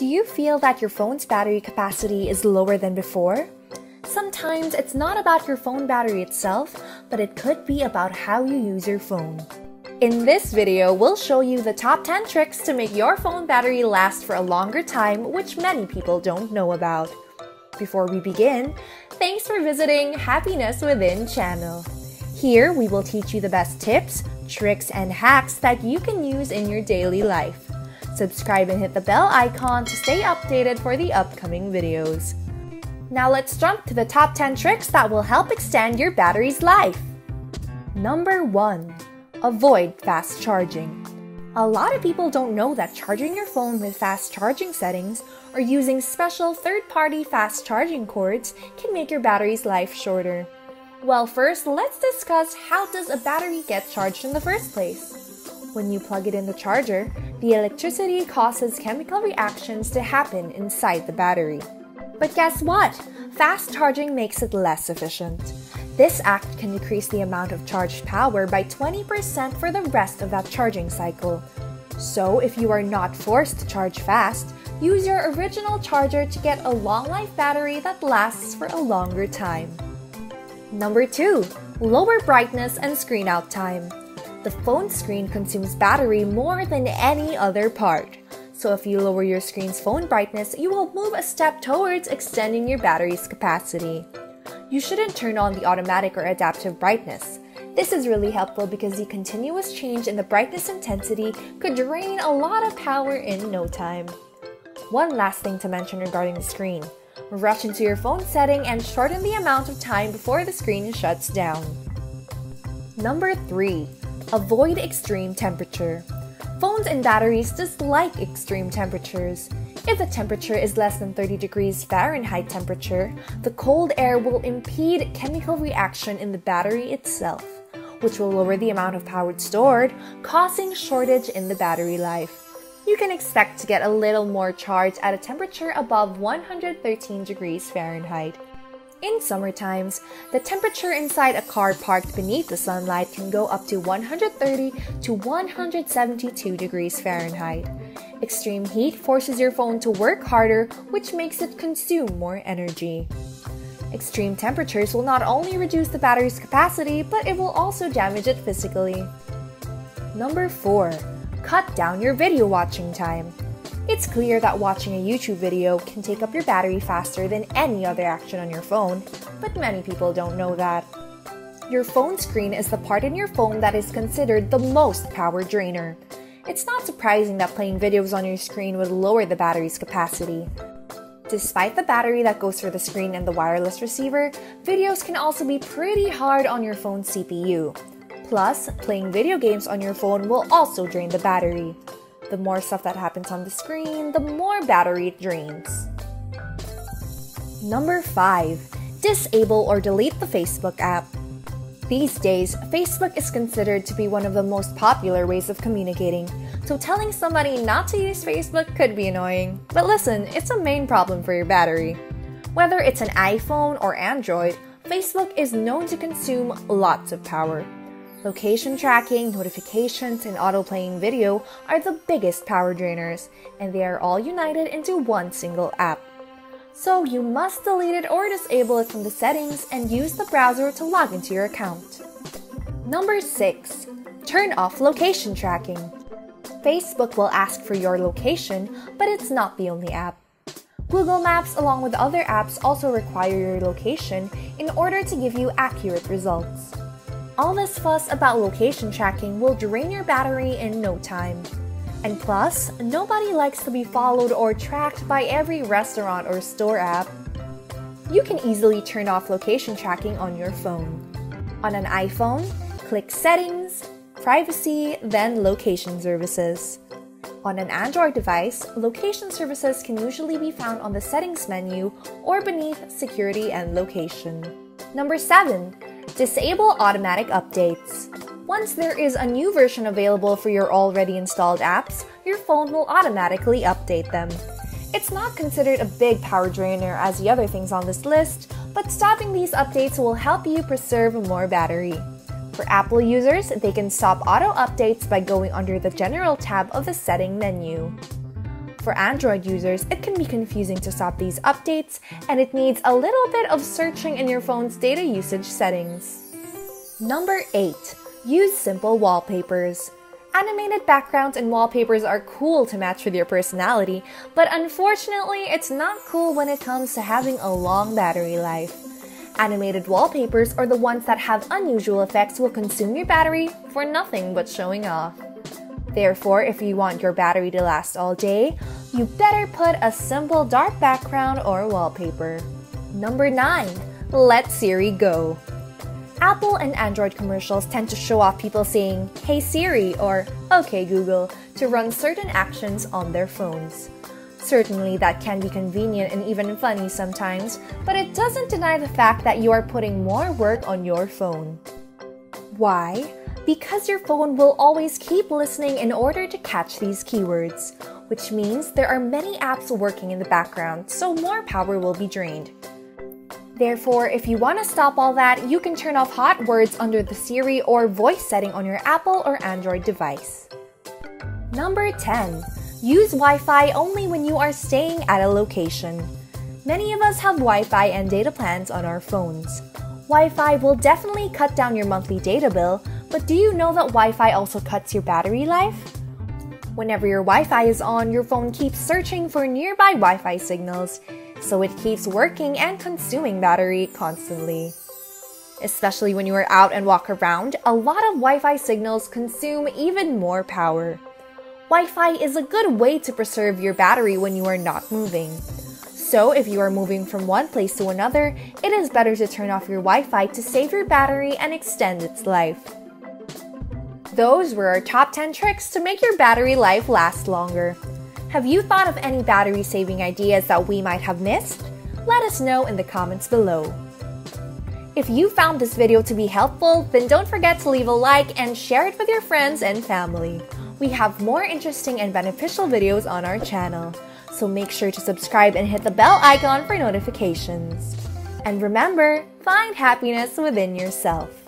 Do you feel that your phone's battery capacity is lower than before? Sometimes it's not about your phone battery itself, but it could be about how you use your phone. In this video, we'll show you the top 10 tricks to make your phone battery last for a longer time, which many people don't know about. Before we begin, thanks for visiting Happiness Within channel. Here, we will teach you the best tips, tricks, and hacks that you can use in your daily life. Subscribe and hit the bell icon to stay updated for the upcoming videos. Now let's jump to the top 10 tricks that will help extend your battery's life. Number 1. Avoid fast charging. A lot of people don't know that charging your phone with fast charging settings or using special third-party fast charging cords can make your battery's life shorter. Well, first, let's discuss how does a battery get charged in the first place. When you plug it in the charger, the electricity causes chemical reactions to happen inside the battery. But guess what? Fast charging makes it less efficient. This act can decrease the amount of charged power by 20% for the rest of that charging cycle. So, if you are not forced to charge fast, use your original charger to get a long life battery that lasts for a longer time. Number 2. Lower brightness and screen out time. The phone screen consumes battery more than any other part. So if you lower your screen's phone brightness, you will move a step towards extending your battery's capacity. You shouldn't turn on the automatic or adaptive brightness. This is really helpful because the continuous change in the brightness intensity could drain a lot of power in no time. One last thing to mention regarding the screen. Rush into your phone setting and shorten the amount of time before the screen shuts down. Number 3. Avoid extreme temperature. Phones and batteries dislike extreme temperatures. If the temperature is less than 30 degrees Fahrenheit temperature, the cold air will impede chemical reaction in the battery itself, which will lower the amount of power stored, causing shortage in the battery life. You can expect to get a little more charge at a temperature above 113 degrees Fahrenheit. In summer times, the temperature inside a car parked beneath the sunlight can go up to 130 to 172 degrees Fahrenheit. Extreme heat forces your phone to work harder, which makes it consume more energy. Extreme temperatures will not only reduce the battery's capacity, but it will also damage it physically. Number 4. Cut down your video watching time. It's clear that watching a YouTube video can take up your battery faster than any other action on your phone, but many people don't know that. Your phone screen is the part in your phone that is considered the most power drainer. It's not surprising that playing videos on your screen would lower the battery's capacity. Despite the battery that goes through the screen and the wireless receiver, videos can also be pretty hard on your phone's CPU. Plus, playing video games on your phone will also drain the battery. The more stuff that happens on the screen, the more battery it drains. Number 5. Disable or delete the Facebook app. These days, Facebook is considered to be one of the most popular ways of communicating, so telling somebody not to use Facebook could be annoying. But listen, it's a main problem for your battery. Whether it's an iPhone or Android, Facebook is known to consume lots of power. Location tracking, notifications, and autoplaying video are the biggest power drainers, and they are all united into one single app. So you must delete it or disable it from the settings and use the browser to log into your account. Number 6. Turn off location tracking. Facebook will ask for your location, but it's not the only app. Google Maps, along with other apps, also require your location in order to give you accurate results. All this fuss about location tracking will drain your battery in no time. And plus, nobody likes to be followed or tracked by every restaurant or store app. You can easily turn off location tracking on your phone. On an iPhone, click Settings, Privacy, then Location Services. On an Android device, location services can usually be found on the Settings menu or beneath Security and Location. Number 7. Disable automatic updates. Once there is a new version available for your already installed apps, your phone will automatically update them. It's not considered a big power drainer as the other things on this list, but stopping these updates will help you preserve more battery. For Apple users, they can stop auto updates by going under the General tab of the Setting menu. For Android users, it can be confusing to stop these updates, and it needs a little bit of searching in your phone's data usage settings. Number 8. Use simple wallpapers. Animated backgrounds and wallpapers are cool to match with your personality, but unfortunately, it's not cool when it comes to having a long battery life. Animated wallpapers or the ones that have unusual effects will consume your battery for nothing but showing off. Therefore, if you want your battery to last all day, you better put a simple dark background or wallpaper. Number 9. Let Siri go. Apple and Android commercials tend to show off people saying, Hey Siri or Okay Google to run certain actions on their phones. Certainly, that can be convenient and even funny sometimes, but it doesn't deny the fact that you are putting more work on your phone. Why? Because your phone will always keep listening in order to catch these keywords, which means there are many apps working in the background, so more power will be drained. Therefore, if you want to stop all that, you can turn off hot words under the Siri or voice setting on your Apple or Android device. Number 10. Use Wi Fi only when you are staying at a location. Many of us have Wi Fi and data plans on our phones. Wi Fi will definitely cut down your monthly data bill, but do you know that Wi Fi also cuts your battery life? Whenever your Wi Fi is on, your phone keeps searching for nearby Wi Fi signals, so it keeps working and consuming battery constantly. Especially when you are out and walk around, a lot of Wi Fi signals consume even more power. Wi-Fi is a good way to preserve your battery when you are not moving. So, if you are moving from one place to another, it is better to turn off your Wi-Fi to save your battery and extend its life. Those were our top 10 tricks to make your battery life last longer. Have you thought of any battery saving ideas that we might have missed? Let us know in the comments below. If you found this video to be helpful, then don't forget to leave a like and share it with your friends and family we have more interesting and beneficial videos on our channel. So make sure to subscribe and hit the bell icon for notifications. And remember, find happiness within yourself.